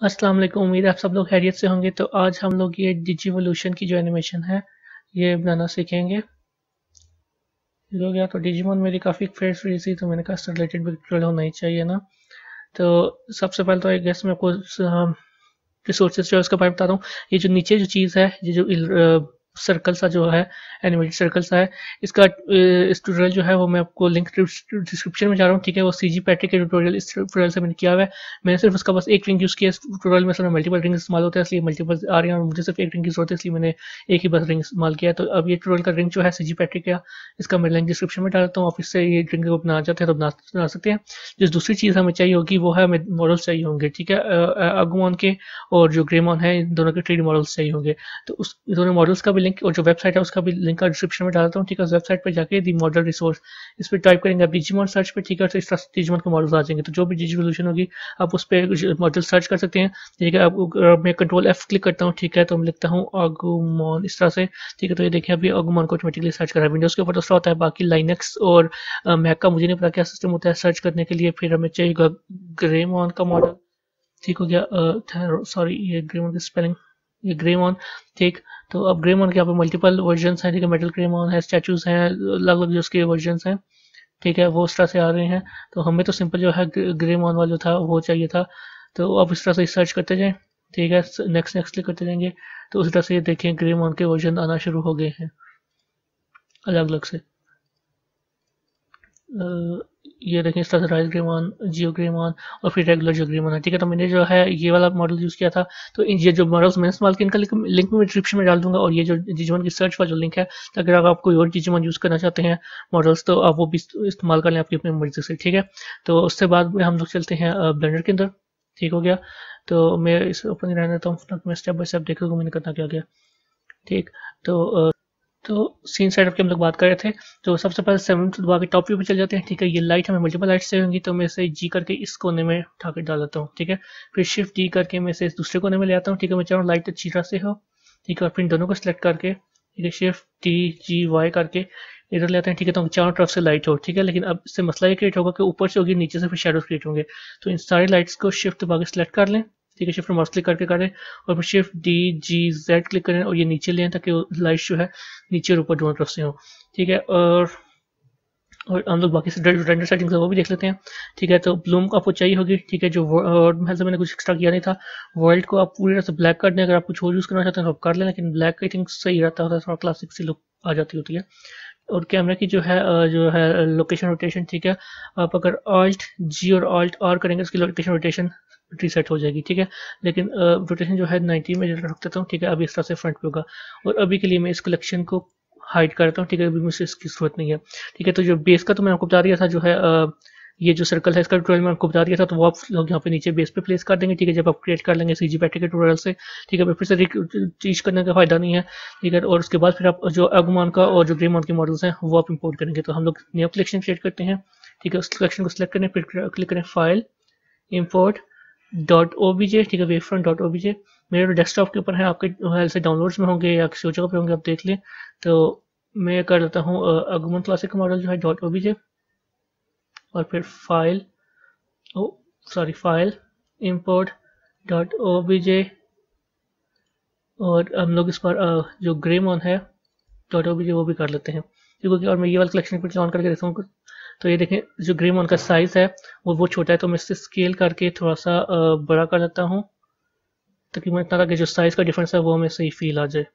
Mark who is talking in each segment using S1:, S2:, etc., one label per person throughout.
S1: अस्सलाम वालेकुम उम्मीद है आप सब लोग खैरियत से होंगे। तो आज हम लोग ये डिजीवोल्यूशन की जो एनिमेशन है, ये बनाना सीखेंगे। हो गया तो डिजीमोन मेरी काफ़ी फेस फ्री थी तो मैंने कहा इससे रिलेटेड भी ट्यूटोरियल होना ही चाहिए ना। तो सबसे पहले तो आई गेस मैं आपको रिसोर्सेज जो है उसके बारे में बता दूँ। ये जो नीचे जो चीज़ है, ये जो सर्कल सा जो है एनिमेटेड सर्कल सा है, इसका इस ट्यूटोरियल जो है वो मैं आपको लिंक डिस्क्रिप्शन में जा रहा हूँ, ठीक है? वो सी जी पैट्रिक के ट्यूटोरियल इस ट्यूटोरियल से मैंने किया हुआ है। मैंने सिर्फ़ उसका बस एक रिंग यूज़ किया इस ट्यूटोरियल में सर मल्टीपल रिंग इस्तेमाल होता है, इसलिए मल्टीपल आ रही है और मुझे सिर्फ़ एक रिंग की ज़रूरत है, इसलिए मैंने एक ही बस रिंग इस्तेमाल किया तो अब ये ट्यूटोरियल का रिंग जो है सी जी पैट्रिक का, इसका मैं लिंक डिस्क्रिप्शन में डालता हूँ। आप इससे ये रिंग को बनाना चाहते हैं तो बना सकते हैं। जिस दूसरी चीज़ हमें चाहिए होगी, वो है हमें मॉडल्स चाहिए होंगे, ठीक है? अगमोन के और जो ग्रेमोन है, इन दोनों के थ्री मॉडल्स चाहिए होंगे। तो उस, दोनों मॉडल्स का भी लिंक और जो वेबसाइट है, उसका भी लिंक डिस्क्रिप्शन में डालता हूँ, ठीक है? वेबसाइट पर जाके दी मॉडल रिसोर्स इस पर टाइप करेंगे आप डिजीमॉन सर्च पे, ठीक है? इस तरह डिजीमॉन के मॉडल्स आ जाएँगे। तो जो भी डिजी सोल्यूशन होगी, आप उस पर मॉडल सर्च कर सकते हैं। ठीक है आप मैं कंट्रोल एफ़ क्लिक करता हूँ, ठीक है? तो मैं लिखता हूँ आगुमॉन इस तरह से। ठीक है तो ये देखिए, अभी आगुमॉन को ऑटोमेटिकली सर्च करा विंडोज़ के ऊपर दूसरा होता है, बाकी लाइनेक्स और मैक का मुझे नहीं पता क्या सिस्टम होता है सर्च करने के लिए। फिर हमें चाहिए ग्रेमॉन का मॉडल ठीक हो गया सॉरी ये ग्रेमॉन की स्पेलिंग ये ग्रेमॉन ठीक? तो अब ग्रेमॉन के यहाँ पे मल्टीपल वर्जन हैं, ठीक है? मेटल ग्रेमॉन है स्टैचूज हैं अलग अलग जो उसके वर्जन हैं, ठीक है? वो उस तरह से आ रहे हैं। तो हमें तो सिंपल जो है ग्रेमॉन वाला जो था, वो चाहिए था। तो अब इस तरह से सर्च करते जाएँ, ठीक है? नेक्स्ट नेक्स्ट क्लिक करते जाएँगे। तो उसी तरह से ये देखें ग्रेमॉन के वर्जन आना शुरू हो गए हैं अलग अलग से ये देखें इस तरह से राइस ग्रेमॉन जियो ग्रेमॉन और फिर रेगुलर जियो ग्रेमॉन है, ठीक है? तो मैंने जो है ये वाला मॉडल यूज़ किया था। तो ये जो मॉडल्स मैंने इस्तेमाल किया, इनका लिंक में डिस्क्रिप्शन में डाल दूँगा और ये जो डिजीमन की सर्च वाला जो लिंक है तो अगर आप कोई और डिजीमन यूज़ करना चाहते हैं मॉडल्स तो आप वो भी इस्तेमाल कर लें आपकी अपनी मर्ज़ी से, ठीक है? तो उससे बाद हम लोग चलते हैं ब्लेंडर के अंदर, ठीक हो गया? तो मैं इस ओपन रहने देता हूँ मैं स्टेप बाई स्टेप देख लूँगा मैंने करना क्या गया, ठीक? तो तो सीन सेटअप की हम लोग बात कर रहे थे तो सबसे पहले सेवन दबा के टॉप व्यू पे चल जाते हैं, ठीक है, ये लाइट हमें मल्टीपल लाइट से होंगी तो मैं इसे जी करके इस कोने में उठा डाल देता हूँ, ठीक है? फिर शिफ्ट डी करके मैं इसे दूसरे कोने में ले आता हूँ, ठीक है, मैं चाहूँ लाइट अच्छी तरह से हो, ठीक है, और फिर दोनों को सिलेक्ट करके, ठीक है शिफ्ट डी जी वाई करके इधर ले आते हैं, ठीक है तो चारों तरफ़ से लाइट हो, ठीक है, लेकिन अब इससे मसला ये क्रिएट होगा कि ऊपर से होगी, नीचे से फिर शेडोज क्रिएट होंगे तो इन सारी लाइट्स को शिफ्ट दबा के सिलेक्ट कर लें ठीक है शिफ्ट माउस क्लिक करके करें और फिर shift D G Z click करें और ये नीचे लें ताकि लाइट जो है नीचे और ऊपर दोनों तरफ़ से हो। ठीक है, और और हम लोग बाकी रेंडर सेटिंग्स वो भी देख लेते हैं। ठीक है तो ब्लूम को आपको चाहिए होगी। ठीक है, जो और महल मैंने कुछ एक्स्ट्रा किया नहीं था। वर्ल्ड को आप पूरी तरह से ब्लैक कर दें। अगर आप कुछ और यूज़ करना चाहते हैं तो आप कर लें, लेकिन ब्लैक आई थिंक सही रहता है। थोड़ा क्लासिक सी लुक आ जाती होती है। और कैमरा की जो है जो है लोकेशन रोटेशन ठीक है। आप अगर ऑल्ट जी और ऑल्ट आर करेंगे, उसकी लोकेशन रोटेशन रीसेट हो जाएगी, ठीक है? लेकिन रोटेशन जो है 90 में रख देता हूँ, ठीक है? अभी इस तरह से फ्रंट पे होगा। और अभी के लिए मैं इस कलेक्शन को हाइड करता हूँ, ठीक है? अभी मुझे इसकी ज़रूरत नहीं है, ठीक है? तो जो बेस का तो मैं आपको बता दिया था, जो है ये जो सर्कल है, इसका ट्यूटोरियल मैं आपको बता दिया था तो वो आप लोग यहाँ पे नीचे बेस पे प्लेस कर देंगे, ठीक है? जब आप क्रिएट कर लेंगे सी जी बैटरी के ट्यूटोरियल से, ठीक है? फिर से चीज़ करने का फ़ायदा नहीं है, ठीक है? और उसके बाद फिर आप जो अगमान का और जो ग्रेमान के मॉडल्स हैं, वो आप इम्पोर्ट करेंगे। तो हम लोग नया कलेक्शन क्रिएट करते हैं, ठीक है? उस कलेक्शन को सिलेक्ट करें, फिर क्लिक करें फ़ाइल इम्पोर्ट डॉट ओ ठीक है वेव फ्रंट डॉट ओ मेरे डेस्कटॉप के ऊपर है, आपके मोबाइल से डाउनलोड्स में होंगे या किसी जगह पे होंगे, आप देख लें। तो मैं कर लेता हूँ अगमन क्लासिक मॉडल जो है डॉट ओ और फिर file oh sorry file import dot O और हम लोग इस पर जो ग्रेम ऑन है डॉट ओ वो भी कर लेते हैं। क्योंकि और मैं ये वाला कलेक्शन फिर ऑन करके देखता हूँ तो ये देखें, जो ग्रीन वन का साइज़ है, वो वो छोटा है तो मैं इससे स्केल करके थोड़ा सा बड़ा कर लेता हूँ ताकि मैं इतना लगे जो साइज़ का डिफरेंस है, वो हमें सही फील आ जाए।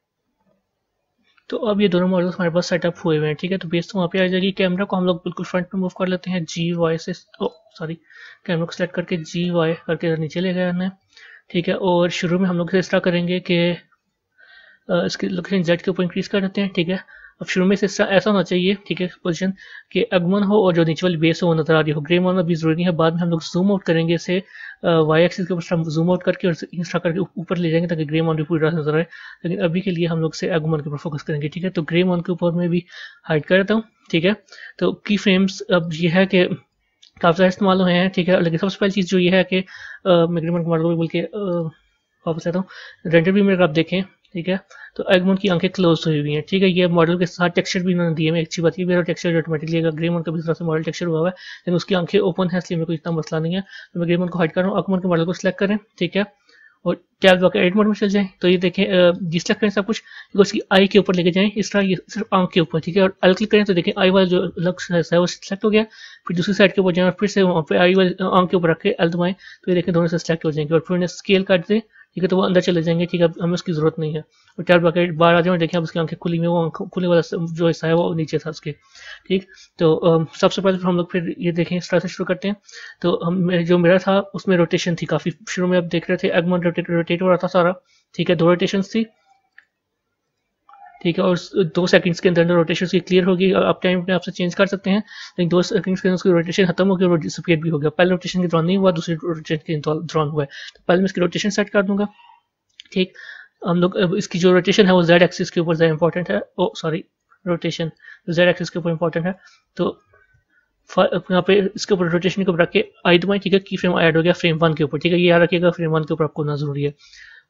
S1: तो अब ये दोनों मॉडल्स हमारे पास सेटअप हुए हुए हैं, ठीक है? तो बेस तो वहाँ पे आ जाएगी कैमरा को हम लोग बिल्कुल फ्रंट पे मूव कर लेते हैं जी वाई से सॉरी कैमरा को सेलेक्ट करके जी वाई करके नीचे ले गए हमने, ठीक है? और शुरू में हम लोग इस तरह करेंगे कि इसकी लोकेशन जेड के ऊपर इंक्रीज कर देते हैं, ठीक है? अब शुरू में से ऐसा होना चाहिए, ठीक है पोजीशन कि अगमन हो और जो नीचे वाली बेस हो, वो नज़र आ रही हो। ग्रे मोन भी ज़रूरी है, बाद में हम लोग जूम आउट करेंगे इसे वाई एक्सिस के ऊपर जूम आउट करके और इंस्टा करके ऊपर ले जाएँगे ताकि ग्रे मोन भी पूरी तरह नज़र आए। लेकिन अभी के लिए हम लोग से अगमन के ऊपर फोकस करेंगे, ठीक है? तो ग्रे मोन के ऊपर मैं भी हाइड कर देता हूँ, ठीक है? तो की फ्रेम्स अब ये है कि काफ़ी सारे इस्तेमाल हुए हैं, ठीक है? लेकिन सबसे पहली चीज़ जो ये है कि मैं ग्रे मोन के मॉडल बोल के वापस आता हूँ। रेंडर भी मेरे आप देखें ठीक है? तो एगमोन की आँखें क्लोज हुई हुई हैं, ठीक है? ये मॉडल के साथ टेक्सचर भी इन्होंने दिए अच्छी बात है मेरा टेक्सचर ऑटोमेटिकली अगर ग्रेमोन का भी तरह से मॉडल टेक्सचर हुआ है, लेकिन उसकी आँखें ओपन है, इसलिए मेरे को इतना मसला नहीं है। तो मैं ग्रेमोन को हाइड कर रहा हूँ अकमोन के मॉडल को सिलेक्ट करें, ठीक है? और टैब दबा एडिट मोड में चल जाए तो ये देखें जी करें सब कुछ तो उसकी आई के ऊपर लेके जाएँ, इस तरह ये सिर्फ़ आँख के ऊपर, ठीक है? और अल क्लिक करें तो देखें आई वाला जो अलग है वो सिलेक्ट हो गया, फिर दूसरी साइड के ऊपर जाए, और फिर से वहाँ पे आई वाले, आँख के ऊपर रखें अल दबाएँ तो ये देखें, दोनों से सिलेक्ट हो जाएँगे, और फिर उन्हें स्केल काट दें ठीक है तो वो अंदर चले जाएँगे, ठीक है हमें उसकी ज़रूरत नहीं है। और चार बकेट बाहर आ जाए देखें आप उसकी आँखें खुली में, वो खुले वाला जो हिस्सा है, वो नीचे था उसके। ठीक तो सबसे पहले हम लोग फिर ये देखें, इस तरह से शुरू करते हैं। तो हम जो मेरा था, उसमें रोटेशन थी काफ़ी। शुरू में आप देख रहे थे एगमन रोटेट हो रहा था सारा। ठीक है, दो रोटेशन थी। ठीक है, और दो सेकंड्स के अंदर अंदर रोटेशन की क्लियर होगी आप टाइम अपने आपसे चेंज कर सकते हैं। लेकिन दो सेकंड्स के अंदर उसकी रोटेशन खत्म हो गई और डिसअपियर भी हो गया। पहले रोटेशन के दौरान नहीं हुआ, दूसरे रोटेशन के दौरान हुआ है। तो पहले मैं इसकी रोटेशन सेट कर दूँगा। ठीक, हम लोग इसकी जो रोटेशन है वो जेड एक्सिस के ऊपर ज़्यादा इंपॉर्टेंट है। Oh sorry rotation Z axis के ऊपर इंपॉर्टेंट है। तो यहाँ पे इसके ऊपर रोटेशन के ऊपर रख के आई दबाएँ ठीक है, की फ्रेम ऐड हो गया फ्रेम वन के ऊपर। ठीक है, ये याद रखिएगा फ्रेम वन के ऊपर आपको होना ज़रूरी है।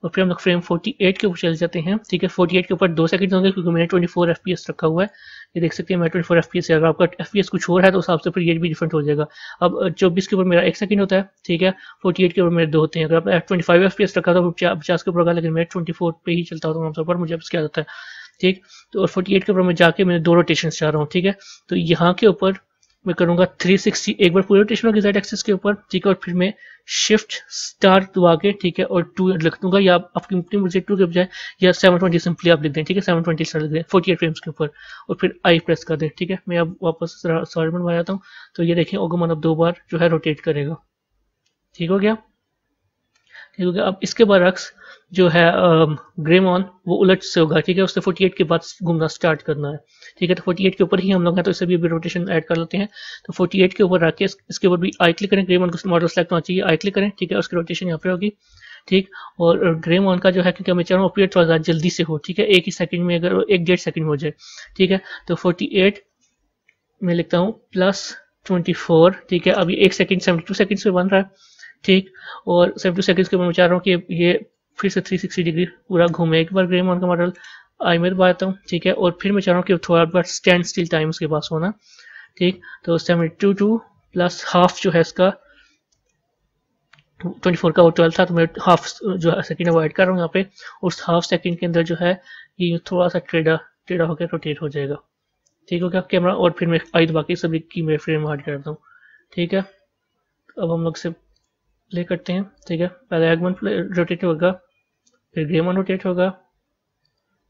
S1: और फिर हम लोग फ्रेम 48 के ऊपर चले जाते हैं। ठीक है 48 के ऊपर दो सेकंड होंगे क्योंकि मैंने 24 एफ़ रखा हुआ है। ये देख सकते हैं, मैं 24 एफ़ है अगर आपका एफ़ कुछ और है तो उस हिसाब से फिर ये भी डिफरेंट हो जाएगा। अब 24 के ऊपर मेरा एक सेकंड होता है, ठीक है? 48 के ऊपर मेरे दो होते हैं। अगर आप ट्वेंटी फाइव रखा तो पचास के ऊपर होगा लेकिन मैं ट्वेंटी पे ही चलता हूँ पर, मुझे क्या होता है। ठीक? तो और फोर्टी के ऊपर मैं जाके मैंने दो रोटेशन चाह रहा हूँ, ठीक है? तो यहाँ के ऊपर मैं करूँगा 360 एक बार पूरे रोटेशन होगी जेड एक्सिस के ऊपर, ठीक है, और फिर मैं शिफ्ट स्टार दबा के ठीक है, और टू लिख दूँगा, या आपकी अपनी मुझे टू के बजाय, या 720 सिंपली आप लिख दें, ठीक है 720 स्टार लिख दें 48 फ्रेम्स के ऊपर, और फिर आई प्रेस कर दें, ठीक है, मैं अब वापस सॉरी बनवा जाता हूँ तो ये देखें, ओगमन अब दो बार जो है रोटेट करेगा, ठीक हो गया? गया अब इसके बरक्स जो है ग्रेमॉन वो उलट से होगा, ठीक है? उससे 48 के बाद घूमना स्टार्ट करना है, ठीक है? तो 48 के ऊपर ही हम लोग हैं तो इसे भी अभी रोटेशन ऐड कर लेते हैं। तो 48 के ऊपर रख के इसके ऊपर भी आई क्लिक करें ग्रेमॉन का मॉडल सेलेक्ट होना चाहिए आई क्लिक करें, ठीक है? उसकी रोटेशन यहाँ पे होगी, ठीक? और ग्रेमॉन का जो है, क्योंकि मैं चाह रहा अपीयर थोड़ा जल्दी से हो, ठीक है? एक ही सेकंड में अगर एक डेढ़ सेकंड हो जाए, ठीक है? तो 48 मैं लिखता हूँ प्लस 24 ठीक है? अभी एक सेकंड 72 सेकंड्स में बन रहा है। ठीक। और 72 सेकंड्स के मैं चाह रहा हूँ कि ये फिर से 360 डिग्री पूरा घूमे। एक बार ग्रेमॉन का मॉडल आई में दबाता हूँ ठीक है। और फिर मैं चाह रहा हूँ कि थोड़ा बार स्टैंड स्टिल टाइम उसके पास होना, ठीक। तो seventy two two plus half जो है इसका 24 का वो ट्वेल्व था तो मैं हाफ़ जो है सेकेंड वो ऐड कर रहा हूँ यहाँ पे। उस हाफ़ सेकेंड के अंदर जो है ये थोड़ा सा टेढ़ा टेढ़ा होकर रोटेट हो जाएगा। ठीक हो गया कैमरा और फिर मैं आई दबा के सभी की मैं फ्रेम हार्ड करता हूँ। ठीक है? अब हम लोग से प्ले करते हैं, ठीक है? पहले एग वन रोटेट होगा, फिर ग्रेमन रोटेट होगा,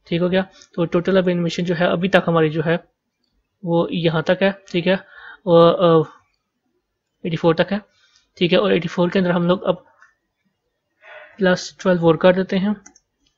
S1: ठीक हो गया? तो टोटल अब एनिमेशन जो है, अभी तक हमारी जो है, वो यहाँ तक है, ठीक है? और एटी फोर तक है, ठीक है? और एटी फोर के अंदर हम लोग अब प्लस ट्वेल्व और कर देते हैं।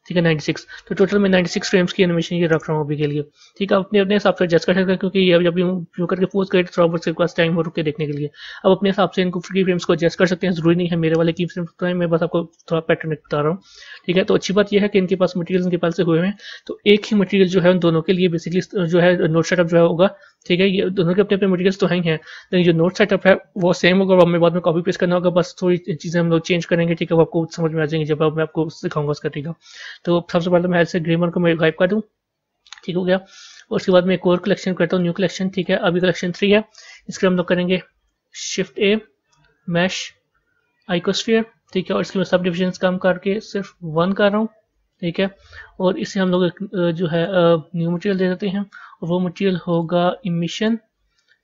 S1: ठीक है 96 तो टोटल मैं 96 फ्रेम्स की एनिमेशन ये रख रहा हूँ अभी के लिए। ठीक है, अपने अपने हिसाब से एडजस्ट कर सकते हैं, क्योंकि ये जब व्यू करके पोस्ट करें तो थोड़ा पास टाइम हो रुक के देखने के लिए। अब अपने हिसाब से इनको फ्री फ्रेम्स को एडजस्ट कर सकते हैं, ज़रूरी नहीं है मेरे वाले की फ्रेम्स तो मैं बस आपको थोड़ा पैटर्न बता रहा हूँ। ठीक है तो अच्छी बात यह है कि इनके पास मटीरियल इनके पास से हुए हैं। तो एक ही मटीरियल जो है उन दोनों के लिए बेसिकली जो है नोट सेटअप जो है होगा ठीक है, ये दोनों के अपने अपने मटीरियल्स तो हैं हैं लेकिन जो नोट सेटअप है, वो सेम होगा और हमें बाद में कॉपी पेस्ट करना होगा, बस थोड़ी चीज़ें हम लोग चेंज करेंगे, ठीक है, वो आपको समझ में आ जाएँगे जब मैं आपको सिखाऊँगा उसका ठीक है तो सबसे पहले मैं ऐसे ग्रेमर को मैं गाइप कर दूँ, ठीक हो गया। उसके बाद मैं एक और कलेक्शन करता हूँ न्यू कलेक्शन ठीक है, अभी कलेक्शन थ्री है, इसके हम लोग करेंगे शिफ्ट ए मैश आइकोस्फियर ठीक है, और इसके मैं सब डिविजन काम करके सिर्फ़ वन कर रहा हूँ। ठीक है? और इसे हम लोग जो है न्यू मटेरियल दे देते हैं। और वो मटेरियल होगा इमिशन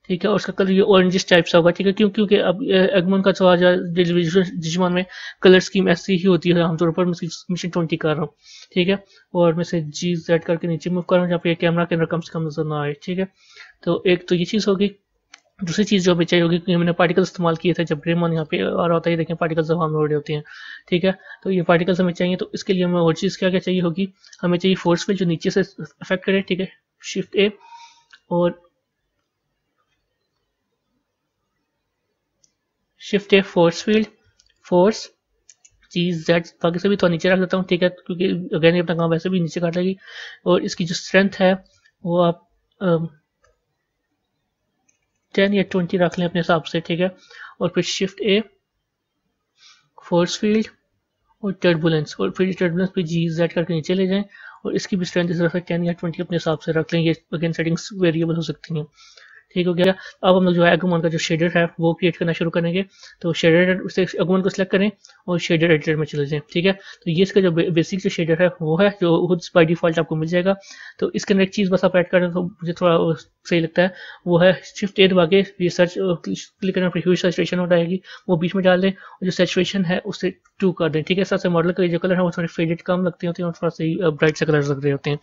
S1: ठीक है? और उसका कलर ये ऑरेंजिस टाइप सा होगा, ठीक है? क्यों, क्योंकि अब एगमन का जो डिजिमान में कलर स्कीम ऐसी ही होती है आमतौर पर। मैं मिशन ट्वेंटी कर रहा हूँ, ठीक है? और मैं से जी जेड करके नीचे मूव कर रहा हूँ, जहाँ पे कैमरा के अंदर कम से कम नज़र ना आए, ठीक है? तो एक तो ये चीज़ होगी दूसरी चीज़ जो हमें चाहिए होगी, क्योंकि हमने पार्टिकल इस्तेमाल किए थे जब रेमन यहाँ पे आ रहा होता है देखें पार्टिकल्स जब हम होते हैं, ठीक है? तो ये पार्टिकल्स हमें चाहिए तो इसके लिए हमें और चीज़ क्या क्या चाहिए होगी? हमें चाहिए फोर्स फ़ील्ड जो नीचे से अफेक्ट करे, ठीक है? शिफ्ट ए और shift A force field force cheese Z बाकी से भी थोड़ा नीचे रख देता हूँ, ठीक है? क्योंकि अगेन अपना काम वैसे भी नीचे काट लेगी। और इसकी जो स्ट्रेंथ है, वो आप टेन या ट्वेंटी रख लें अपने हिसाब से, ठीक है? और फिर शिफ्ट ए फोर्स फ़ील्ड और टर्बुलेंस और फिर टर्बुलेंस पे जी जेड करके नीचे ले जाएँ और इसकी भी स्ट्रेंथ इस तरह से टेन या ट्वेंटी अपने हिसाब से रख लें। ये अगेन सेटिंग्स वेरिएबल हो सकती हैं। ठीक हो गया। अब हम लोग जो है एगमोन का जो शेडर है, वो क्रिएट करना शुरू करेंगे। तो शेडर से एगमोन को सिलेक्ट करें और शेडर एडिटर में चले जाएँ, ठीक है? तो ये इसका जो बेसिक जो शेडर है, वो है, जो खुद बाई डिफ़ॉल्ट आपको मिल जाएगा। तो इसके अंदर एक चीज़ बस आप ऐड करें तो मुझे थोड़ा सही लगता है, वो है शिफ्ट ए दबा के ये सर्च क्लिक करने ह्यूज सेचुरेशन हो जाएगी, वो बीच में डाल दें और जो सेचुरेशन है उसे टू कर दें, ठीक है? साथ से मॉडल का जो कलर है, वो थोड़े फेडेड कम लगते होते हैं और थोड़ा सही ब्राइट से कलर लग रहे होते हैं,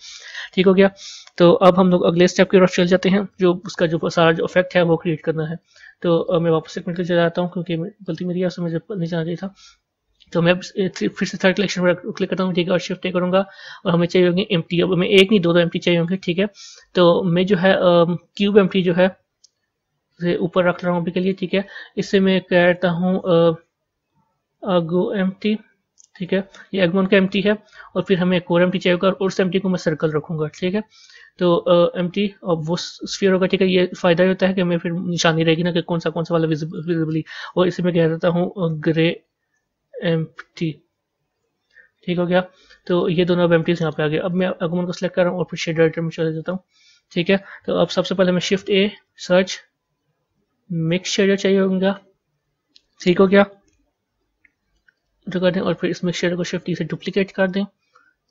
S1: ठीक हो गया? तो अब हम लोग अगले स्टेप की तरफ़ चल जाते हैं, जो उसका जो सारा जो इफ़ेक्ट है वो क्रिएट करना है। तो मैं वापस एक मिनट के चला जाता हूँ क्योंकि गलती मेरी है, उसमें मुझे नहीं जाना चाहिए था। तो मैं फिर से थर्ड कलेक्शन पर क्लिक करता हूँ, ठीक है, और शिफ्ट करूँगा, और हमें चाहिए होंगे एम अब हमें एक नहीं, दो दो एम चाहिए होंगे, ठीक है। तो मैं जो है क्यूब एम जो है ऊपर रख रहा हूँ अभी के लिए, ठीक है। इससे मैं कहता हूँ अगो एम ठीक है। ये एगमोन का एम है, और फिर हमें एक और एम चाहिए होगा, और उस एम को मैं सर्कल रखूँगा, ठीक है। तो एम टी और वो स्फीयर होगा, ठीक है, ये फ़ायदा होता है कि हमें फिर निशानी रहेगी ना कि कौन सा कौन सा वाला विजिबली और इसे मैं कह देता हूँ ग्रे एम टी ठीक हो गया? तो ये दोनों अब एम यहाँ पे आ गए। अब मैं अगमन को सिलेक्ट कर रहा हूँ और फिर शेड राइटर में चले जाता हूँ। ठीक है? तो अब सबसे पहले मैं shift A search mix shader चाहिए होगा। ठीक हो गया? तो कर दें और फिर इस मिक्स शेडर को शिफ्ट ई से डुप्लीकेट कर दें।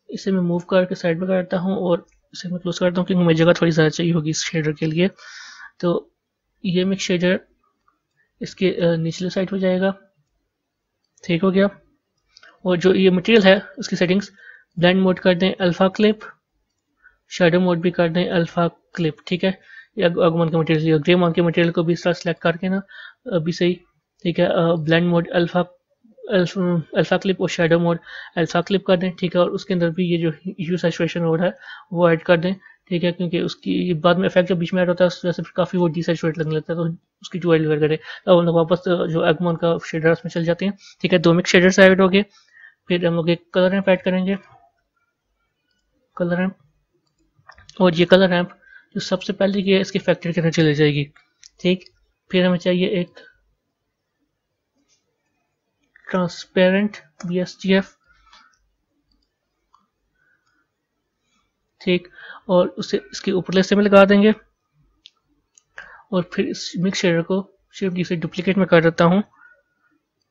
S1: इसे मैं मूव करके साइड में करता हूँ और इसे मैं क्लोज करता हूँ क्योंकि मुझे जगह थोड़ी ज़्यादा चाहिए होगी इस शेडर के लिए। तो ये मिक्स शेडर इसके निचले साइड हो जाएगा। ठीक हो गया। और जो ये मटेरियल है उसकी सेटिंग्स ब्लेंड मोड कर दें अल्फ़ा क्लिप शेडो मोड भी कर दें अल्फ़ा क्लिप ठीक है? ये अगमन के मटेरियल ग्रे मान के मटेरियल को भी इस तरह सेलेक्ट करके ना, अभी सही ठीक है? Blend mode alpha alpha clip और शेडो मोड अल्फ़ा क्लिप कर दें, ठीक है? और उसके अंदर भी ये जो यू सेचुरेशन मोड है, वो ऐड कर दें, ठीक है? क्योंकि उसकी बाद में इफ़ेक्ट जब बीच में ऐड होता है उस वजह से फिर काफ़ी वो डिसेचुरेट लगने लगता है तो उसकी जो एड करें अब हम लोग वापस जो एगमोन का शेडर उसमें चल जाते हैं, ठीक है? दो मिक्स शेडर्स ऐड हो गए, फिर हम लोग एक कलर रैम्प ऐड करेंगे। कलर रैम्प और ये कलर रैम्प जो सबसे पहले ये इसके फैक्ट्री के अंदर चली जाएगी, ठीक? फिर हमें चाहिए एक ट्रांसपेरेंट बीएसटीएफ ठीक, और उसे इसके ऊपर से में लगा देंगे। और फिर इस मिक्स शेडर को शिफ्ट डी से डुप्लीकेट में कर देता हूँ।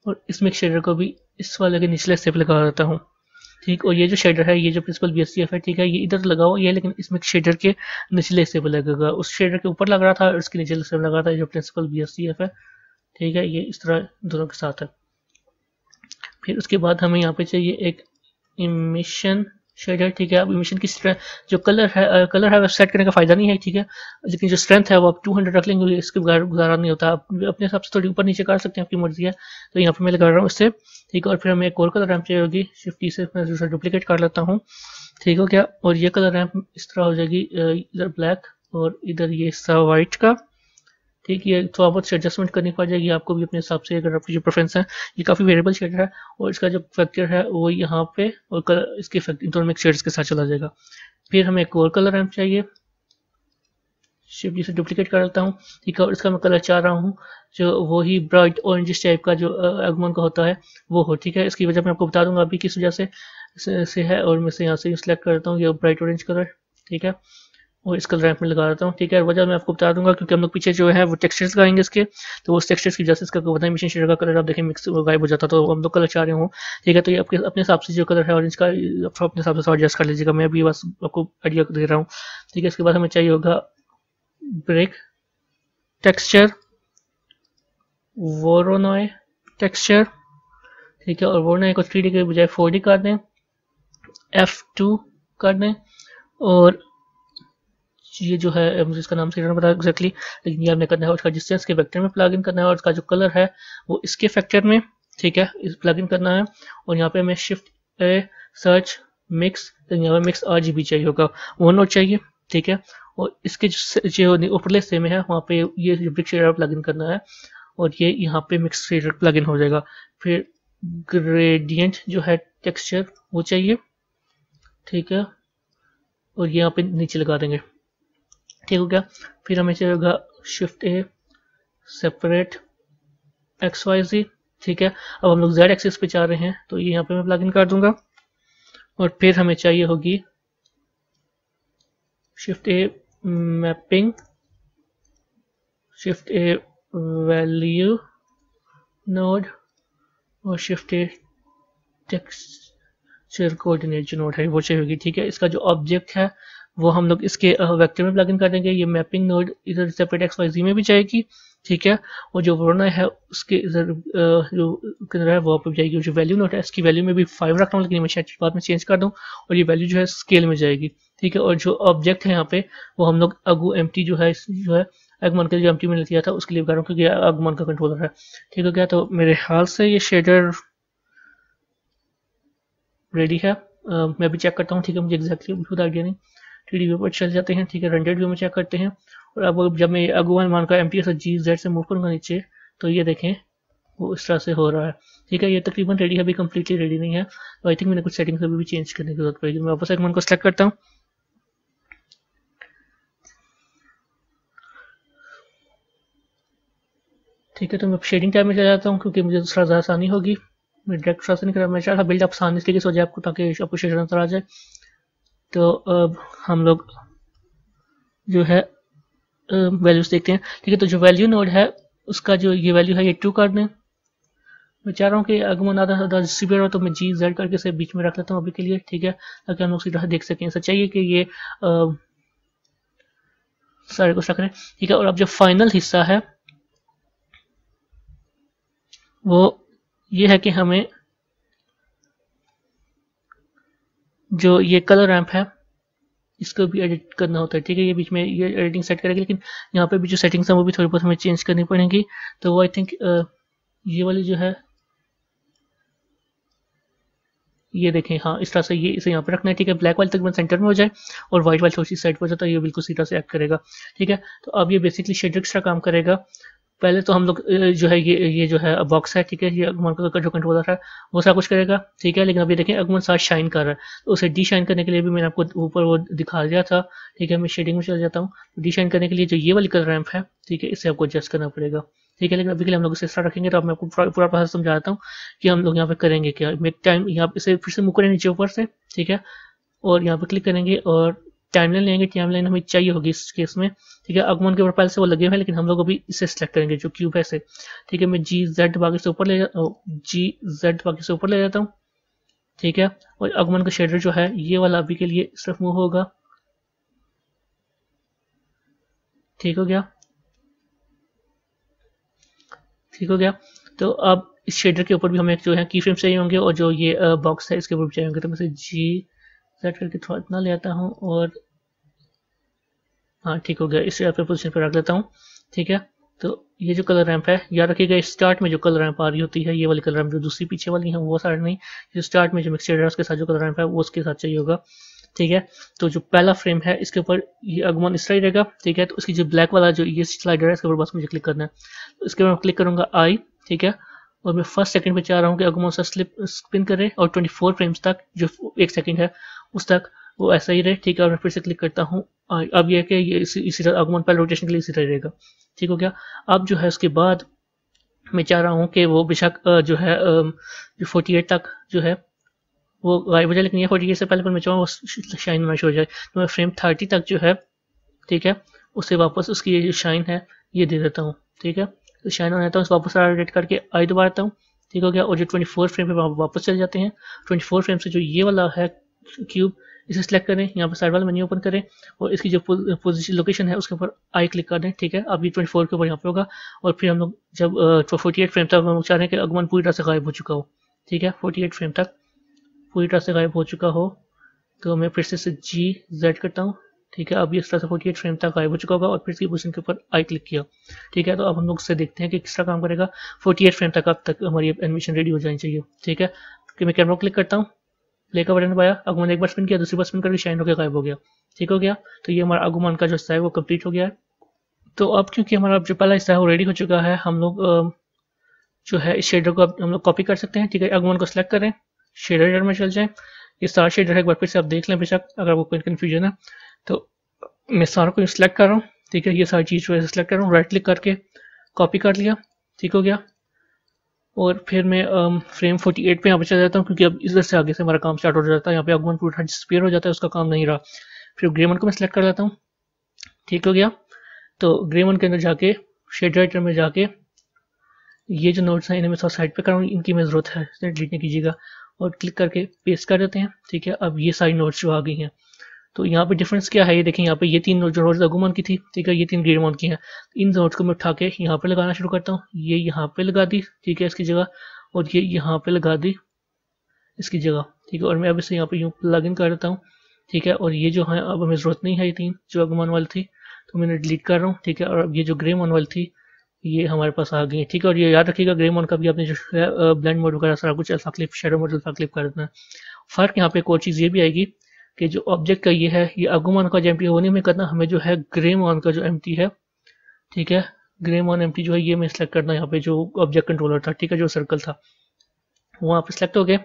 S1: और इस मिक्स शेडर को भी इस वाले के निचले हिस्से पे लगा देता हूँ। ठीक, और ये जो शेडर है, ये जो प्रिंसिपल बी है, ठीक है, ये इधर लगा हुआ है लेकिन इसमें शेडर के निचले हिस्से पे लगेगा। उस शेडर के ऊपर लग रहा था और इसके निचले हिस्से में लगा था जो प्रिंसिपल बी है। ठीक है, ये इस तरह दोनों के साथ है। फिर उसके बाद हमें यहाँ पे चाहिए एक इमिशन शेडर ठीक है? अब इमिशन की जो कलर है कलर है सेट करने का फ़ायदा नहीं है, ठीक है? लेकिन जो स्ट्रेंथ है वो आप 200 रख लेंगे इसके बगैर गुजारा नहीं होता। आप अपने हिसाब से थोड़ी ऊपर नीचे कर सकते हैं आपकी मर्ज़ी है। तो यहाँ पे मैं लगा रहा हूँ इससे, ठीक है? और फिर हमें एक और कलर रैम्प चाहिए होगी शिफ्टी से मैं दूसरा डुप्लीकेट कर लेता हूँ। ठीक हो गया? और ये कलर रैम इस तरह हो जाएगी इधर ब्लैक और इधर ये हिस्सा वाइट का। ठीक है थोड़ा बहुत एडजस्टमेंट करनी पड़ जाएगी आपको भी अपने हिसाब से अगर आपकी जो प्रेफरेंस है, ये काफ़ी वेरिएबल शेडर है और इसका जो फैक्टर है वो यहाँ पे और कलर इसके में शेड्स के साथ चला जाएगा। फिर हमें एक और कलर रैम्प चाहिए। शिफ्ट जिसे डुप्लीकेट कर लेता हूँ। ठीक है, और इसका मैं कलर चाह रहा हूँ, जो वही ब्राइट ऑरेंज टाइप का जो एगमन का होता है, वो हो, ठीक है? इसकी वजह मैं आपको बता दूँगा अभी किस वजह से से है और मैं से यहाँ से सिलेक्ट करता हूँ, ये ब्राइट ऑरेंज कलर ठीक है? और इसका रैंप में लगा देता हूँ, ठीक है? वजह मैं आपको बता दूँगा क्योंकि हम लोग पीछे जो है वो टेक्सचर्स लगाएँगे इसके तो उस टेक्सचर्स की जैसे इसका बताएँ मिशन शेयर का कलर आप देखें मिक्स गायब हो जाता तो हम लोग कलर चाह रहे हो, ठीक है? तो ये आपके, अपने हिसाब से जो कलर है ऑरेंज का अपने हिसाब से एडजस्ट कर लीजिएगा। मैं भी बस आपको आइडिया दे रहा हूँ, ठीक है? इसके बाद हमें चाहिए होगा ब्रेक टेक्सचर वोरोनोय टेक्सचर ठीक है? और वोरोनोय को थ्री के बजाय फोर कर दें एफ़ कर दें, और ये जो है, मुझे इसका नाम सही नहीं पता एक्जैक्टली लेकिन ये हमने करना है उसका डिस्टेंस के वेक्टर में प्लग इन करना है, और उसका जो कलर है, वो इसके फैक्टर में, ठीक है, इस प्लग इन करना है, और यहाँ पे हमें शिफ्ट ए सर्च मिक्स तो यहाँ पे मिक्स आर जी बी चाहिए होगा, वो नोट चाहिए, ठीक है, और इसके जो ऊपरले से में है, वहाँ पे ये ब्रिक शेडर प्लग इन करना है, और ये यहाँ पे मिक्स शेडर प्लग इन हो जाएगा, फिर ग्रेडियंट जो है टेक्सचर वो चाहिए, ठीक है, और ये यहाँ पे नीचे लगा देंगे। ठीक हो गया फिर हमें चाहिएगा shift A separate X Y Z ठीक है? अब हम लोग जेड एक्सिस पे जा रहे हैं तो ये यहाँ पे मैं प्लग इन कर दूँगा। और फिर हमें चाहिए होगी shift A mapping shift A value node और शिफ्ट ए टेक्सचर कोऑर्डिनेट जो नोड है, वो चाहिए होगी, ठीक है? इसका जो ऑब्जेक्ट है वो हम लोग इसके वेक्टर में प्लग इन कर देंगे। ये मैपिंग नोड इधर सेपरेट एक्स वाई जी में भी जाएगी ठीक है? और जो वरना है उसके इधर जो है वो पे जाएगी। जो वैल्यू नोट है इसकी वैल्यू में भी फाइव रख रहा हूँ लेकिन मैं बाद में चेंज कर दूँ। और ये वैल्यू जो है स्केल में जाएगी ठीक है? और जो ऑब्जेक्ट है यहाँ पे वो हम लोग अगू एम जो है जो है अगमन के जो एम टी मैंने लिया था उसके लिए कर रहा हूँ क्योंकि अगमन का कंट्रोलर है। ठीक है क्या तो मेरे हाल से ये शेडर रेडी है। आ, मैं भी चेक करता हूँ ठीक है? मुझे एग्जैक्टली खुद आइडिया नहीं। थ्री व्यू पर चल जाते हैं, ठीक है? रेंडेड व्यू में चेक करते हैं। और अब जब मैं अगुवन मान का एम एस जी जेड से मूव करूँगा नीचे तो ये देखें, वो इस तरह से हो रहा है। ठीक है, ये तकरीबन रेडी है अभी कम्प्लीटली रेडी नहीं है। तो आई थिंक मैंने कुछ सेटिंग्स अभी भी चेंज करने की ज़रूरत पड़ेगी मैं वापस एक को सेलेक्ट करता हूँ। ठीक है तो मैं शेडिंग टाइम में चला जाता हूँ, क्योंकि मुझे दूसरा ज़्यादा आसानी होगी। मैं डायरेक्ट ट्रांसफ़र नहीं कर रहा मैं चाह बिल्ड अप आसान इसलिए हो जाए आपको, ताकि आपको शेड नज़र आ जाए। तो अब हम लोग जो है वैल्यूज़ देखते हैं। ठीक है तो जो वैल्यू नोड है उसका जो ये वैल्यू है ये टू कर दें मैं चाह रहा हूँ कि अगमन आधा आधा डिस्ट्रीब्यूटर हो तो मैं जी जेड करके से बीच में रख लेता हूँ अभी के लिए ठीक है? ताकि हम लोग सीधा देख सकें। सच्चाई है कि ये आ, सारे कुछ रख रहे हैं। ठीक है और अब जो फाइनल हिस्सा है वो ये है कि हमें जो ये कलर रैंप है, इसको भी एडिट करना होता है, ठीक है? ये बीच में ये एडिटिंग सेट करेगी, लेकिन यहाँ पे भी जो सेटिंग्स हैं, वो भी थोड़ी बहुत हमें चेंज करनी पड़ेंगी। तो वो आई थिंक ये वाली जो है, ये देखें हाँ इस तरह से ये इसे यहाँ पे रखना है, ठीक है? ब्लैक वाले तक सेंटर में हो जाए और व्हाइट वाले थोड़ी सी साइड पर जाता है ये बिल्कुल सीधा से एक्ट करेगा, ठीक है? तो अब ये बेसिकली शेडर एक्स्ट्रा काम करेगा। पहले तो हम लोग जो है ये ये जो है बॉक्स है, ठीक है? ये अगमन का जो कंट्रोलर है वो सारा कुछ करेगा, ठीक है? लेकिन अभी देखें, अगमन साथ शाइन कर रहा है। तो उसे डी शाइन करने के लिए भी मैंने आपको ऊपर वो दिखा दिया था, ठीक है? मैं शेडिंग में चल जाता हूँ। डी शाइन करने के लिए जो ये वाली कलर रैम्प है, ठीक है? इसे आपको एडजस्ट करना पड़ेगा, ठीक है? लेकिन अभी के लिए हम लोग इसे स्टार्ट रखेंगे तो अब मैं आपको पूरा प्रोसेस समझाता हूँ कि हम लोग यहाँ पे करेंगे क्या। टाइम यहाँ इसे फिर से मुँह करें नीचे ऊपर से, ठीक है? और यहाँ पे क्लिक करेंगे और टाइमलाइन लेंगे टाइमलाइन हमें चाहिए होगी इस केस में, ठीक है? अगमन के ऊपर पहले से वो लगे हुए हैं, लेकिन हम लोग अभी इसे सिलेक्ट करेंगे, जो क्यूब है से ठीक है? मैं जी जेड बाकी से ऊपर ले जी जेड बाकी से ऊपर ले जाता हूँ, ठीक है? और अगमन का शेडर जो है, ये वाला अभी के लिए सिर्फ़ मूव होगा, ठीक हो गया? ठीक हो गया? तो अब इस शेडर के ऊपर भी हमें जो है की फ्रेम चाहिए होंगे, और जो ये बॉक्स है, इसके ऊपर भी चाहिए होंगे तो मैं जी सेट करके थोड़ा इतना ले आता हूँ और हाँ ठीक हो गया। इसे अपने पोजीशन पर रख लेता हूँ, ठीक है? तो ये जो कलर रैंप है, याद रखिएगा स्टार्ट में जो कलर रैंप आ रही होती है, ये वाली कलर रैंप जो दूसरी पीछे वाली है, वो साइड नहीं जो स्टार्ट में जो मिक्सर है, उसके साथ जो कलर रैंप है, वो उसके साथ चाहिए होगा, ठीक है? तो जो पहला फ्रेम है, इसके ऊपर ये अगमन इस तरह रहेगा, ठीक है? तो उसकी जो ब्लैक वाला जो ये स्लाइडर है, इसके ऊपर बस मुझे क्लिक करना है। तो इसके ऊपर क्लिक करूँगा आई ठीक है? और मैं फ़र्स्ट सेकंड पे चाह रहा हूँ कि अगमन सा स्लिप स्पिन करे, और 24 फ्रेम्स तक जो एक सेकंड है उस तक वो ऐसा ही रहे, ठीक है, और मैं फिर से क्लिक करता हूँ। अब यह कि ये इसी इसी तरह आगमन पहले रोटेशन के लिए इसी तरह रहेगा। ठीक हो गया? अब जो है उसके बाद मैं चाह रहा हूँ कि वो बेशक जो है फोर्टी एट तक जो है, वो गायब हो जाए लेकिन ये फोर्टी एट से पहले पर मैं चाहूँ वो शाइन मैच हो जाए। तो मैं फ्रेम थर्टी तक जो है, ठीक है, उसे वापस उसकी ये जो शाइन है, ये दे देता हूँ। ठीक है? तो शाइन हो जाता हूँ वापस रेड करके आई दोबारा आता हूँ। ठीक हो गया? और जो ट्वेंटी फोर फ्रेम पे वापस चले जाते हैं ट्वेंटी फोर फ्रेम से जो ये वाला है क्यूब इसे सिलेक्ट करें, यहाँ पर साइड वाला मेन्यू ओपन करें, और इसकी जो पोजिशन लोकेशन है, उसके ऊपर आई क्लिक कर दें, ठीक है? अब ये ट्वेंटी फोर के ऊपर यहाँ पे होगा, और फिर हम लोग जब फोर्टी एट फ्रेम तक हम लोग चाह रहे हैं कि अगमन पूरी तरह से गायब हो चुका हो, ठीक है? फोर्टी एट फ्रेम तक पूरी तरह से गायब हो चुका हो तो मैं फिर से जी जेड करता हूँ, ठीक है? अब इस तरह से फोर्टी एट फ्रेम तक गायब हो चुका होगा, और फिर इसकी पोजिशन के ऊपर आई क्लिक किया, ठीक है? तो अब हम लोग उससे देखते हैं कि किस तरह काम करेगा फोर्टी एट फ्रेम तक अब तक हमारी एनिमेशन रेडी हो जानी चाहिए, ठीक है? कि मैं कैमरा क्लिक करता हूँ प्ले का बटन दबाया, आगुमान एक बार स्पिन किया, दूसरी बार स्पिन करके शाइन होकर गायब हो गया। ठीक हो गया? तो ये हमारा आगुमान का जो हिस्सा है वो कंप्लीट हो गया है। तो अब क्योंकि हमारा जो पहला हिस्सा है वो रेडी हो चुका है, हम लोग जो है इस शेडर को हम लोग कॉपी कर सकते हैं। ठीक है, आगुमान को सिलेक्ट करें शेडर में चल जाए। ये सारा शेडर है, एक बार फिर से आप देख लें बेशक, अगर वो कोई कन्फ्यूज़न है। तो मैं सारों को सिलेक्ट कर रहा हूँ। ठीक है, ये सारी चीज़ जो है सिलेक्ट कर रहा हूँ राइट क्लिक करके कॉपी कर लिया। ठीक हो गया? और फिर मैं फ्रेम 48 पे यहाँ पे चला जाता हूँ, क्योंकि अब इधर से आगे से हमारा काम स्टार्ट हो जाता है। यहाँ पे अगमन पूरा डिस्पेयर हो जाता है, उसका काम नहीं रहा। फिर ग्रेमन को मैं सिलेक्ट कर लेता हूँ। ठीक हो गया। तो ग्रेमन के अंदर जाके शेड राइटर में जाके, ये जो नोट्स हैं, इन्हें मैं थोड़ा साइड पे करूँगी इनकी मैं ज़रूरत है डिलीट नहीं कीजिएगा। और क्लिक करके पेस्ट कर देते हैं। ठीक है, अब ये सारी नोट्स जो आ गई हैं। तो यहाँ पे डिफरेंस क्या है? ये देखें, यहाँ पे ये तीन जो नोट्स अगुमन की थी, ठीक है? ये तीन ग्रेडमोन की हैं। इन नोट्स को मैं उठा के यहाँ पे लगाना शुरू करता हूँ। ये यहाँ पे लगा दी, ठीक है, इसकी जगह, और ये यहाँ पे लगा दी, इसकी जगह, ठीक है? और मैं अब इसे यहाँ पे यूँ प्लग इन कर देता हूँ, ठीक है? और ये जो है, अब हमें ज़रूरत नहीं है ये तीन, जो अगुमन वाली थी तो मैंने डिलीट कर रहा हूँ, ठीक है? और अब ये जो ग्रे मन वाली थी, ये हमारे पास आ गई है ठीक है? और ये याद रखिएगा ग्रे मोड का भी आपने जो है ब्लेंड मोड वगैरह सारा कुछ alpha clip shadow mode alpha clip कर देना फ़र्क यहाँ पे एक और चीज़ ये भी आएगी कि जो ऑब्जेक्ट का ये है, ये अगुमान का जो एम वो नहीं में करना, हमें जो है ग्रे मॉन का जो एमटी है, ठीक है? ग्रे मॉन एम जो है, ये मैं सिलेक्ट करना यहाँ पे जो ऑब्जेक्ट कंट्रोलर था, ठीक है? जो सर्कल था वहाँ पे सिलेक्ट हो गया,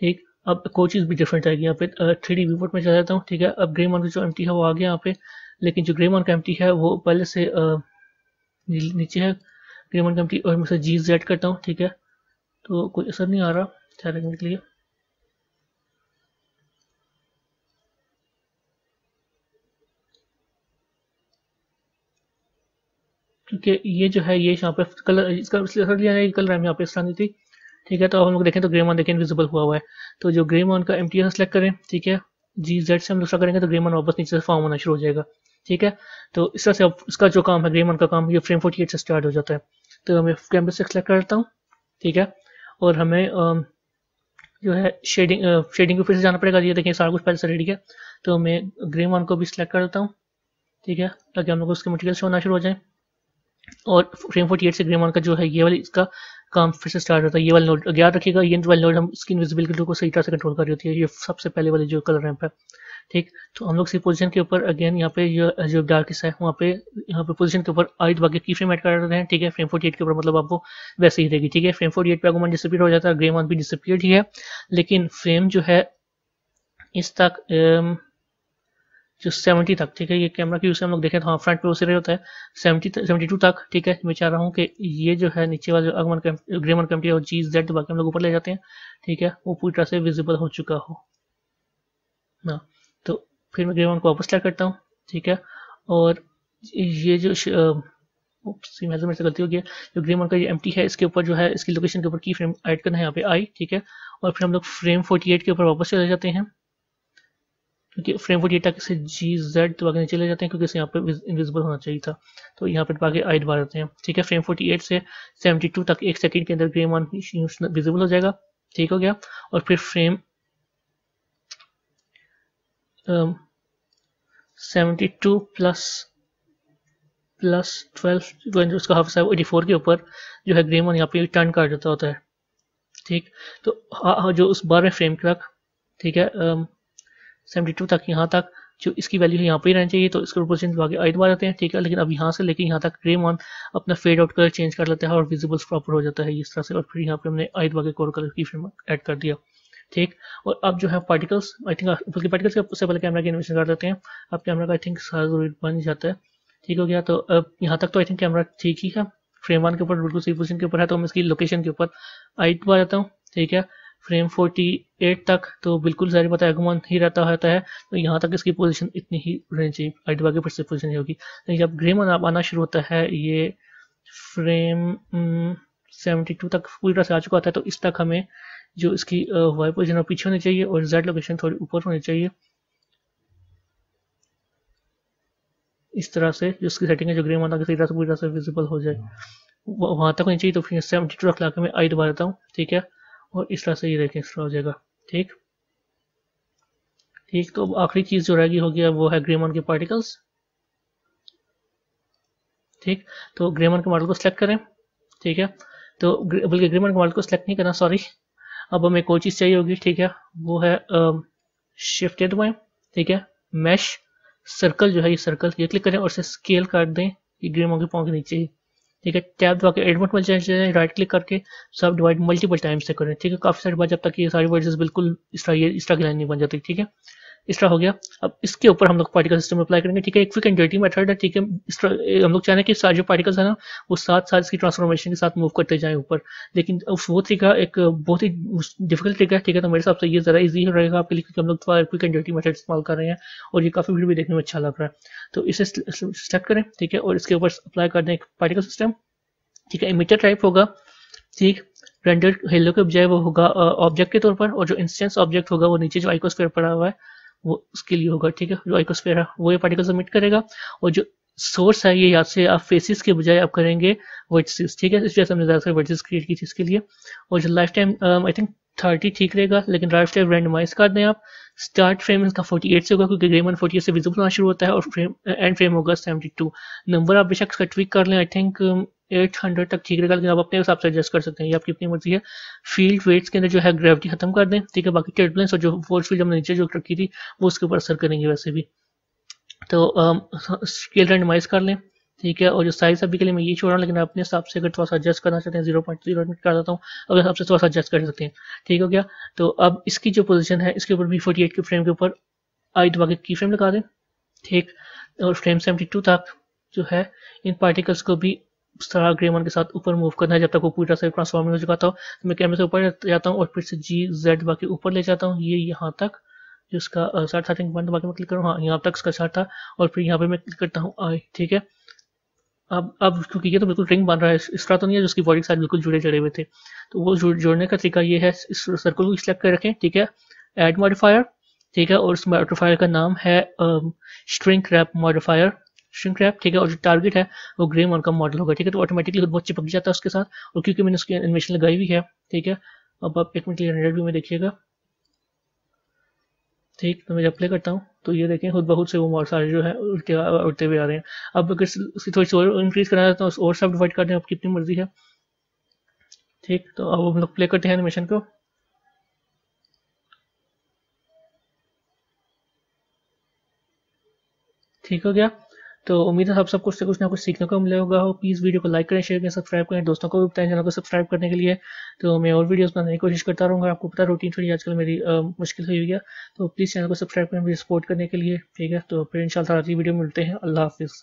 S1: ठीक? अब कोई चीज़ भी डिफरेंट आएगी, यहाँ पे थ्री डी में चला जाता हूँ, ठीक है? अब ग्रे मॉन का जो एमटी है, वो आ गया यहाँ पे, लेकिन जो ग्रे मॉन का एमटी है, वो पहले से नीचे है ग्रे मॉन का एमटी और मैं जी जेड करता हूँ, ठीक है? तो कोई असर नहीं आ रहा ठहरने के लिए। क्योंकि ये जो है, ये यहाँ पे कलर, इसका असर लिया है कलर यहाँ पे इस थी। ठीक है तो अब हम लोग देखें तो ग्रे मान देखें इनविजिबल हुआ हुआ है। तो जो ग्रे मान का एम टी सेलेक्ट करें, ठीक है? जी जेड से हम दूसरा करेंगे तो ग्रे मान वापस नीचे से फॉर्म होना शुरू हो जाएगा। ठीक है? तो इस तरह से अब इसका जो काम है ग्रे मान का काम, ये फ्रेम फोर्टी से स्टार्ट हो जाता है। तो हमें कैंपस से सेलेक्ट करता हूँ, ठीक है? और हमें जो है शेडिंग शेडिंग को फिर से जाना पड़ेगा। ये देखें सारा कुछ पहले से रेडी है तो मैं ग्रे मान को भी सिलेक्ट कर देता हूँ, ठीक है? ताकि हम लोग उसके मटीरियल होना शुरू हो जाए। और फ्रेम फोर्टी एट से ग्रेमॉन का जो है, ये वाली इसका काम फिर से स्टार्ट होता है। ये वाला नोड याद रखिएगा, ये वाला नोड हम इसकी इनविजिबिलिटी को सही तरह से कंट्रोल कर रही होती है। ये सबसे पहले वाली जो कलर रैंप है, ठीक? तो हम लोग सी पोजीशन के ऊपर अगेन यहाँ पे जो जो डार्केस्ट है, वहाँ पे, यहाँ पे पोजीशन के ऊपर आइट बाकी की फ्रेम ऐड कर रहे हैं, ठीक है? फ्रेम फोर्टी एट के ऊपर मतलब आपको वैसे ही रहेगी ठीक है? फ्रेम फोर्टी एट पे आगमन डिसपियर हो जाता है ग्रे वन भी डिसपियर ही है। लेकिन फ्रेम जो है, इस तक जो सेवेंटी तक, ठीक है? ये कैमरा की हम लोग देखें तो हाँ फ्रंट पे उसी रहे होता है। सेवेंटी सेवेंटी टू तक, ठीक है? मैं चाह रहा हूँ कि ये जो है, नीचे वाला जो अगमन ग्रेमन कैम्पटी और जी जेड बाकी हम लोग ऊपर ले जाते हैं, ठीक है? वो पूरी तरह से विजिबल हो चुका हो। ना तो फिर मैं ग्रेमन को वापस सेलेक्ट करता हूँ, ठीक है? और ये जो मेज़रमेंट से गलती हो गई जो ग्रेमन का ये एम है, इसके ऊपर जो है, इसकी लोकेशन के ऊपर की फ्रेम ऐड करना है यहाँ पे आई ठीक है? और फिर हम लोग फ्रेम फोर्टी एट के ऊपर वापस चले जाते हैं। क्योंकि फ्रेम वो डेटा से जी जेड तो आगे चले जाते हैं क्योंकि इसे यहाँ पे इनविजिबल होना चाहिए था। तो यहाँ पे आगे आइट बार आते हैं। ठीक है फ्रेम 48 से 72 तक एक सेकंड के अंदर ग्रे मान विजिबल हो जाएगा। ठीक हो गया। और फिर frame seventy two plus plus twelve उसका हाफ़ है एटी फोर के ऊपर जो है ग्रे मान यहाँ पे टर्न कर देता होता है। ठीक? तो जो उस बारहवें फ्रेम तक ठीक है सेवेंटी टू तक, यहाँ तक, जो इसकी वैल्यू है, यहाँ पे रहना चाहिए तो इसके प्रोपोर्शन आगे आइट बार आते हैं, ठीक है, लेकिन अब यहाँ से लेके यहाँ तक क्रेम ऑन अपना फेड आउट कलर चेंज कर लेता है और विजिबल्स प्रॉपर हो जाता है इस तरह से, और फिर यहाँ पे हमने आइट बार के कोर कलर की फ्रेम ऐड कर दिया, ठीक। और अब जो है पार्टिकल्स आई थिंक बल्कि पार्टिकल्स उससे पहले कैमरा की इन्वेशन कर देते हैं, अब कैमरा का आई थिंक सारा बन जाता है, ठीक हो गया तो अब यहाँ तक तो आई थिंक कैमरा ठीक ही है फ्रेम वन के ऊपर, बिल्कुल सी पोजिशन के ऊपर है तो मैं इसकी लोकेशन के ऊपर आइट बार आता हूँ, ठीक है। फ्रेम 48 तक तो बिल्कुल सारी पता है ही रहता होता है। तो यहाँ तक इसकी पोजीशन इतनी ही रहनी चाहिए आइट बाकी पर से पोजीशन ही होगी। लेकिन जब ग्रेमन आप आना शुरू होता है, ये फ्रेम 72 तक पूरी तरह से आ चुका होता है तो इस तक हमें जो इसकी वाई पोजिशन पीछे होनी चाहिए और जेड लोकेशन थोड़ी ऊपर होनी चाहिए। इस तरह से जो उसकी सेटिंग है, जो ग्रे माना किसी तरह से पूरी तरह से विजिबल हो जाए वहाँ तक होनी चाहिए तो फिर सेवेंटी टू रख ला के मैं आई दोबारा देता हूँ, ठीक है? और इस तरह से ये देखें इस तरह हो जाएगा। ठीक? ठीक तो आखिरी चीज़ जो रहेगी हो गया वो है ग्रेमन के पार्टिकल्स ठीक तो ग्रेमन के मॉडल को सिलेक्ट करें। ठीक है? तो बल्कि ग्रेमन के मॉडल को सिलेक्ट नहीं करना सॉरी अब हमें कोई चीज़ चाहिए होगी, ठीक है? वो है शिफ्टेड दबाएँ ठीक है? मैश सर्कल जो है, ये सर्कल ये क्लिक करें और इसे स्केल कर दें ये ग्रेमन के पाँव के नीचे। ही ठीक है, टैब दबा के एडमिट में जाए राइट क्लिक करके सब डिवाइड मल्टीपल टाइम्स से करें, ठीक है? काफ़ी सारी बार जब तक ये सारी वर्ड बिल्कुल इस तरह इस तरह की लाइन नहीं बन जाती, ठीक है? इस तरह हो गया। अब इसके ऊपर हम लोग पार्टिकल सिस्टम अप्लाई करेंगे, ठीक है? एक क्विक एंड डर्टी मेथड है, ठीक है? इस तरह हम लोग चाहें कि सारे जो पार्टिकल्स है ना, वो साथ साथ इसकी ट्रांसफॉर्मेशन के साथ मूव करते जाएँ ऊपर। लेकिन वो तरीका एक बहुत ही डिफ़िकल्ट तरीका है, ठीक है? तो मेरे हिसाब से ये ज़रा ईजी रहेगा आपके लिए, क्योंकि हम लोग थोड़ा क्विक एंड डर्टी मेथड इस्तेमाल कर रहे हैं, और ये काफ़ी वीडियो भी देखने में अच्छा लग रहा है। तो इसे सेलेक्ट करें, ठीक है? और इसके ऊपर अप्लाई कर दें पार्टिकल सिस्टम ठीक है? इमीटर टाइप होगा, ठीक? रेंडर हेलो के बजाय वो होगा ऑब्जेक्ट के तौर पर, और जो इंस्टेंस ऑब्जेक्ट होगा, वो नीचे जो आइकोस्फेयर पड़ा हुआ है वो उसके लिए होगा, ठीक है? जो आइकोस्फेयर है वो ये पार्टिकल सबमिट करेगा और जो सोर्स है ये यहाँ से आप फेसिस के बजाय आप करेंगे वर्टिस ठीक है? इस वजह से हमने ज़्यादा वर्टिस क्रिएट की थी इसके लिए। और जो life time I think thirty ठीक रहेगा, लेकिन लाइफ टाइम रेंडमाइज कर दें आप। स्टार्ट फ्रेम इसका 48 से होगा, क्योंकि ग्रेमन 48 से विजिबल होना शुरू होता है और फ्रेम एंड फ्रेम होगा 72 नंबर आप बेशक इसका ट्विक कर लें आई थिंक एट हंड्रेड तक ठीक रहेगा, लेकिन आप अपने हिसाब से एडजस्ट कर सकते हैं। ये आपकी अपनी मर्ज़ी है। फ़ील्ड वेट्स के अंदर जो है ग्रेविटी खत्म कर दें, ठीक है? बाकी टर्बुलेंस और जो फोर्स फ़ील्ड हमने नीचे जो रखी थी, वो उसके ऊपर असर करेंगे वैसे भी। तो स्केल रेंडमाइज कर लें, ठीक है? और जो साइज़ अभी के लिए मैं ये छोड़ रहा हूँ, लेकिन अपने हिसाब से अगर थोड़ा सा एडजस्ट करना चाहते हैं ज़ीरो पॉइंट ज़ीरो कर देता हूँ, अगर हिसाब से थोड़ा सा एडजस्ट कर सकते हैं। ठीक हो गया? तो अब इसकी जो पोजीशन है, इसके ऊपर भी फोर्टी एट के फ्रेम के ऊपर आई दबा के की फ्रेम लगा दें, ठीक? और फ्रेम सेवेंटी टू तक जो है, इन पार्टिकल्स को भी तरह ग्रेमन के साथ ऊपर मूव करना है। जब तक वो पूरी तरह से ट्रांसफॉर्म हो चुका था तो मैं कैमरे से ऊपर जाता हूँ और फिर से जी जेड बाकी ऊपर ले जाता हूँ। ये यहाँ तक जो इसका साठ था बंद बाकी मैं क्लिक करूँ। हाँ यहाँ तक इसका साठ था और फिर यहाँ पे मैं क्लिक करता हूँ आई ठीक है? अब अब क्योंकि ये तो बिल्कुल रिंग बन रहा है, इस तरह तो नहीं है जिसकी बॉडी के साथ बिल्कुल जुड़े चढ़े हुए थे। तो वो जोड़ने का तरीका ये है, इस सर्कल को सिलेक्ट कर रखें, ठीक है? एड मॉडिफायर ठीक है? और उस मॉडिफायर का नाम है string wrap modifier string wrap ठीक है, और जो टारगेट है, वो ग्रे वन का मॉडल होगा, ठीक है तो ऑटोमेटिकली बहुत चिपक जाता है उसके साथ, और क्योंकि मैंने उसकी एनिमेशन लगाई हुई है, ठीक है, अब आप एक मिनट हंड्रेड व्यू में देखिएगा, ठीक तो मैं अप्लाई करता हूँ तो ये देखें, खुद बहुत से वो मोड सारे जो है, उल्टे, उड़ते हुए आ रहे हैं, अब अगर उसकी थोड़ी सी और इंक्रीज करना चाहता हूँ और सब डिवाइड कर दें, आपकी कितनी मर्ज़ी है, ठीक तो अब हम लोग प्ले करते हैं एनिमेशन को, ठीक, हो गया तो उम्मीद है आप सब कुछ से कुछ ना कुछ सीखने को मिले होगा। हो प्लीज़ वीडियो को लाइक करें शेयर करें सब्सक्राइब करें दोस्तों को भी बताएँ चैनल को सब्सक्राइब करने के लिए। तो मैं और वीडियोस बनाने की कोशिश करता रहूँगा। आपको पता रूटीन थोड़ी आजकल मेरी आ, मुश्किल हुई है। तो प्लीज़ चैनल को सब्सक्राइब करें मेरी सपोर्ट करने के लिए। ठीक है? तो फिर इन शाला वीडियो मिलते हैं। अल्लाह हाफिज़।